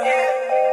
Yeah.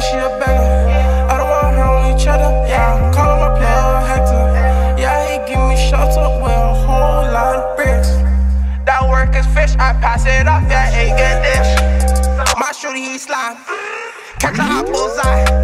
she a banger. I don't want her each other Yeah, I call him my plug Hector. Yeah, he give me shots up with a whole lot of bricks. That work is fish, I pass it off, yeah, ain't get dish. My shooty, he slime. Catch a hot bullseye.